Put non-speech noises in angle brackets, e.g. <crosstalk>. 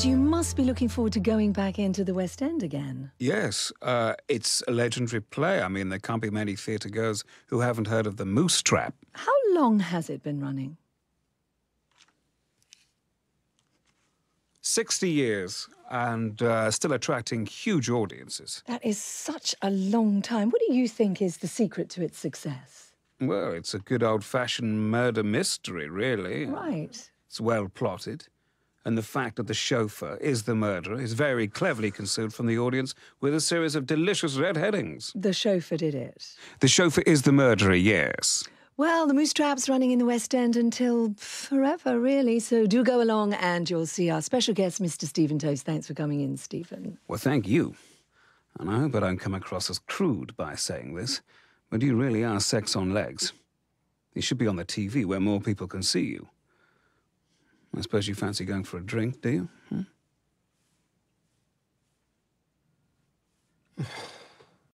And you must be looking forward to going back into the West End again. Yes, uh, it's a legendary play. I mean, there can't be many theatre goers who haven't heard of the Moose Trap. How long has it been running? 60 years and uh, still attracting huge audiences. That is such a long time. What do you think is the secret to its success? Well, it's a good old fashioned murder mystery, really. Right. It's well plotted. And the fact that the chauffeur is the murderer is very cleverly concealed from the audience with a series of delicious red headings. The chauffeur did it. The chauffeur is the murderer, yes. Well, the Moose Trap's running in the West End until forever, really. So do go along and you'll see our special guest, Mr. Steven Toast. Thanks for coming in, Steven. Well, thank you. And I hope I don't come across as crude by saying this, but you really are sex on legs. You should be on the TV where more people can see you. I suppose you fancy going for a drink, do you? Hmm? <laughs>